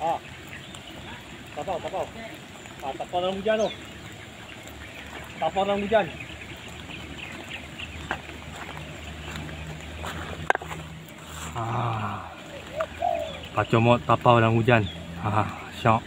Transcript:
Ah. Ha. Tapau, tapau. Ha, tapau ah, dalam hujan tu. Tapau dalam hujan. Ah. Ha. Pacomot tapau dalam hujan. Ha, syok.